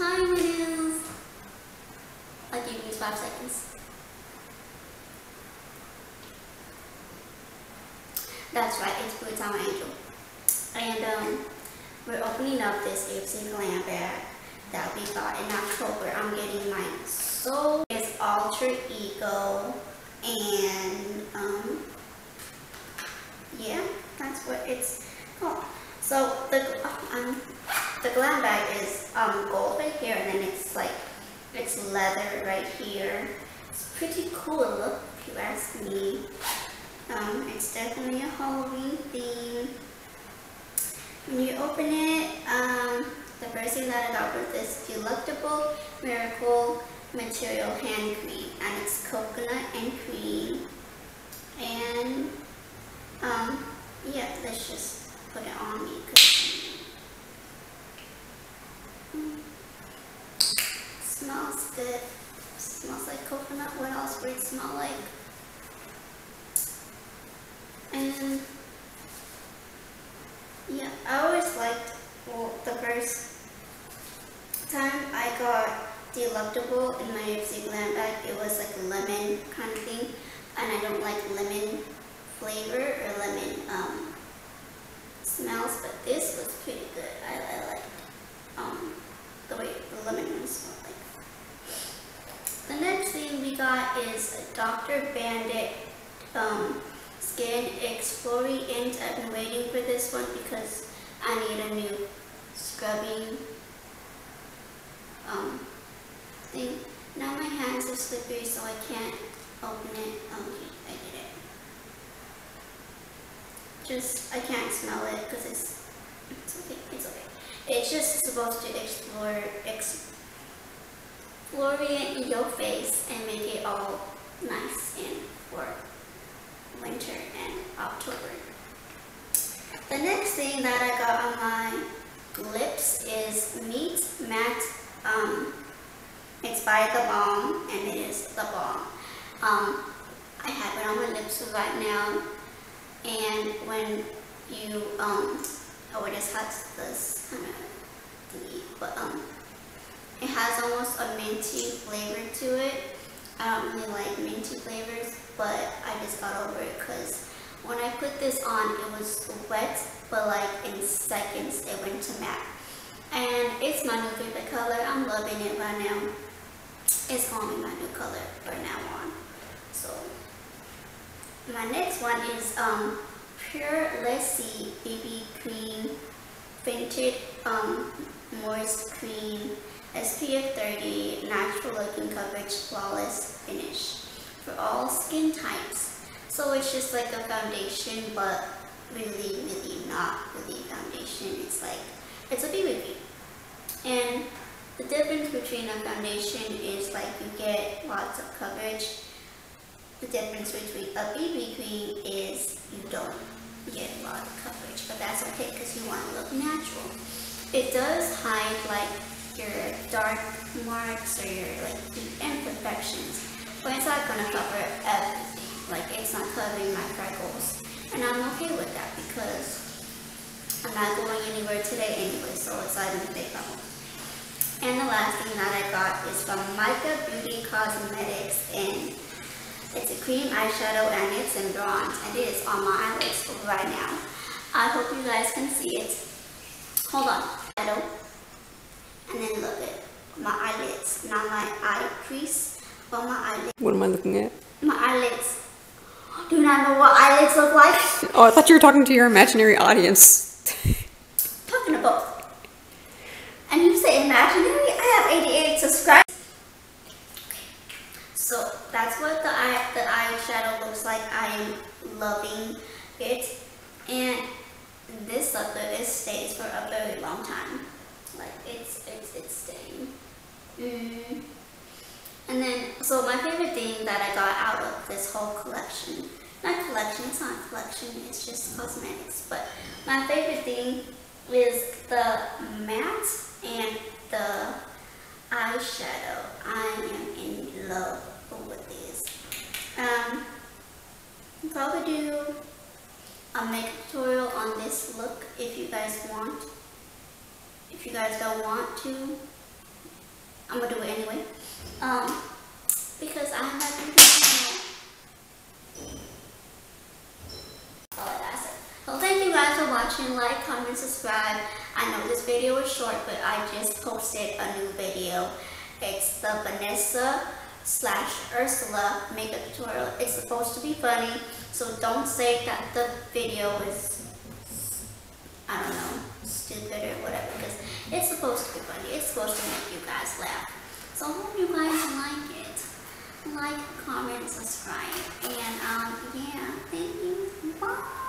time it is. I'll give you five seconds. That's right, it's Beauty Time Angel. And um, we're opening up this Ipsy Glam bag that we got in October. I'm getting mine. So it's Alter Ego and um, yeah, that's what it's called. So the um, the glam bag is um, gold right here and then it's like it's leather right here. It's pretty cool look if you ask me. Um, it's definitely a Halloween theme. When you open it, um, the first thing that I got was this Delectable Miracle Material Hand Cream. And it's coconut and cream. And, um, yeah, let's just put it on me. Mm, smells good. Smells like coconut. What else would it smell like? And yeah, I always liked, well, the first time I got delectable in my Ipsy Glam bag, it was like a lemon kind of thing. And I don't like lemon flavor or lemon um, smells, but this was pretty good. I, I liked um, the way the lemon one smelled like. The next thing we got is Dr. Brandt um, Skin Exfoliant. I've been waiting for this one because I need a new scrubbing um, thing. Now my hands are slippery so I can't open it. Okay, I did it. Just, I can't smell it because it's, it's okay, it's okay. It's just supposed to explore, exfoliate your face and make it all nice in for winter and October. The next thing that I got on my lips is Meet Matte um, it's by The Balm and it is The Balm. Um, I have it on my lips right now and when you, um, oh it just has this kind of thingy, but um, it has almost a minty flavor to it. I don't really like minty flavors, but I just got over it because when I put this on, it was wet, but like in seconds, it went to matte. And it's my new favorite color. I'm loving it right now. It's be my new color from now on. So, my next one is um, Purlisse BB Cream Tinted um, Moist Cream SPF 30 Natural Looking Coverage Flawless Finish for all skin types. So it's just like a foundation, but really, really not really foundation. It's like, it's a BB cream. And the difference between a foundation is like you get lots of coverage. The difference between a BB cream is you don't get a lot of coverage, but that's okay because you want to look natural. It does hide like your dark marks or your like imperfections, but it's not to cover everything. Like it's not covering my freckles. And I'm okay with that because I'm not going anywhere today anyway, so it's not even a big problem. And the last thing that I got is from Mica Beauty Cosmetics and it's a cream eyeshadow and it's in bronze and it is on my eyelids right now. I hope you guys can see it. Hold on. Shadow. And then look at my eyelids, not my eye crease, but my eyelids. What am I looking at? My eyelids. Do not know what eyelids look like? Oh, I thought you were talking to your imaginary audience. talking to both. And you say imaginary? I have 88 subscribers. So that's what the eye the eyeshadow looks like. I am loving it. And this sucker it stays for a very long time. Like it's it's it's staying. Mm. And then so my favorite thing that I got out of this whole collection, not collection, it's not a collection, it's just cosmetics. But my favorite thing is the matte and the eyeshadow. I am in love with these. Um, I'll probably do a makeup tutorial on this look if you guys want. If you guys don't want to, I'm gonna do it anyway. Um, because not gonna do it Oh, thank you guys for watching. Like, comment, subscribe. I know this video is short, but I just posted a new video. It's the Vanessa slash Ursula makeup tutorial. It's supposed to be funny, so don't say that the video is, I don't know, stupid or whatever, because it's supposed to be funny. It's supposed to make you guys laugh. So I hope you guys like it. Like, comment, subscribe, and um, yeah, thank you. Bye.